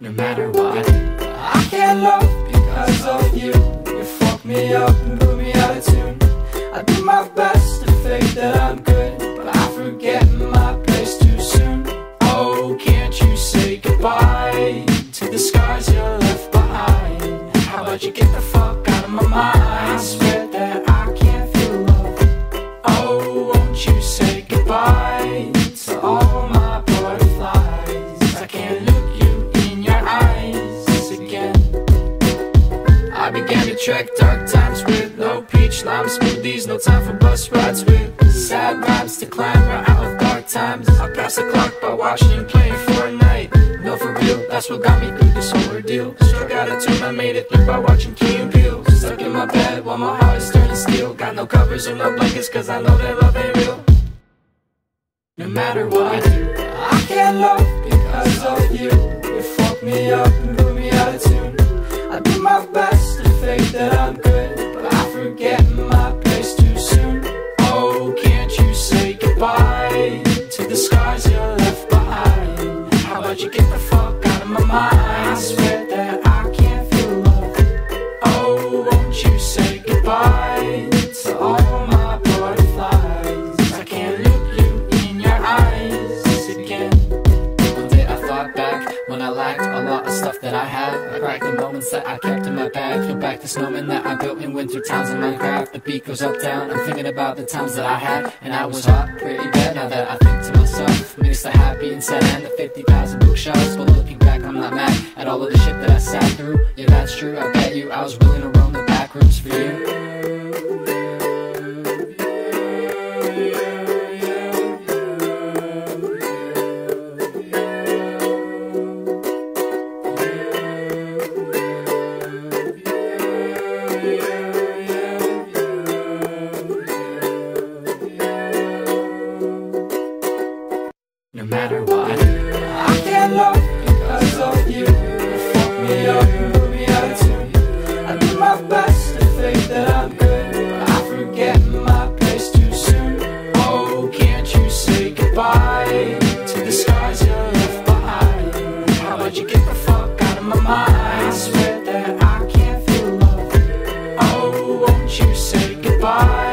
no matter what I can't love because of you. You fuck me up and put me out of tune. I do my best to fake that I'm good, but I forget my place too soon. Oh, can't you say goodbye to the scars you left behind? How about you get the I began to trek dark times with no peach lime smoothies, no time for bus rides with sad rhymes to climb right out of dark times. I passed the clock by watching you play Fortnite. No, for real, that's what got me through this whole ordeal. Struck out a tune, I made it through by watching Key and Peele. Stuck in my bed while my heart is turning steel. Got no covers or no blankets, cause I know that love ain't real. No matter what I do, I can't love because of you. You fuck me up when I lacked a lot of stuff that I had. I cracked the moments that I kept in my bag. Feel back to snowmen that I built in winter towns in Minecraft. The beat goes up down. I'm thinking about the times that I had, and I was hot, pretty bad. Now that I think to myself, miss the happy and sad and the 50,000 bookshelves. But looking back, I'm not mad at all of the shit that I sat through. Yeah, that's true. I bet you I was willing no matter what. I can't love because of you. Fuck me up, you put me out of tune. I do my best to think that I'm good But I forget my place too soon. Oh, can't you say goodbye To the scars you left behind? How about you get the fuck out of my mind? I swear that I can't feel love. Oh, won't you say goodbye?